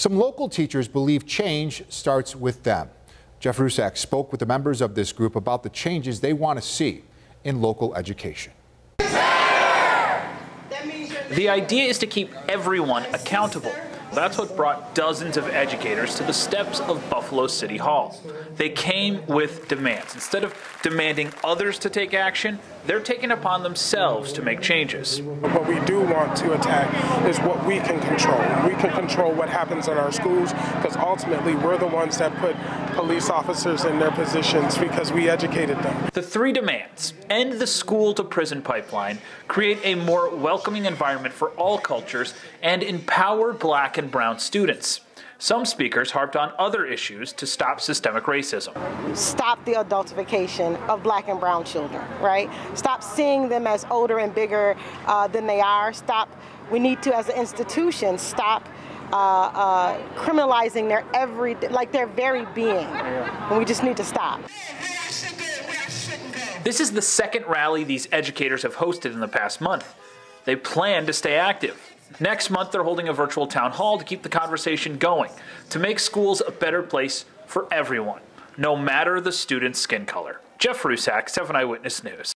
Some local teachers believe change starts with them. Jeff Rusack spoke with the members of this group about the changes they want to see in local education. The idea is to keep everyone accountable. That's what brought dozens of educators to the steps of Buffalo City Hall. They came with demands. Instead of demanding others to take action, they're taking upon themselves to make changes. What we do want to attack is what we can control. We can control what happens in our schools because ultimately we're the ones that put police officers in their positions because we educated them. The three demands end the school to prison pipeline, create a more welcoming environment for all cultures, and empower black and brown students. Some speakers harped on other issues to stop systemic racism. Stop the adultification of black and brown children, right? Stop seeing them as older and bigger uh, than they are. Stop, we need to, as an institution, stop uh, uh, criminalizing their every, like their very being. And we just need to stop. This is the second rally these educators have hosted in the past month. They plan to stay active. Next month, they're holding a virtual town hall to keep the conversation going, to make schools a better place for everyone, no matter the student's skin color. Jeff Rusack, 7 Eyewitness News.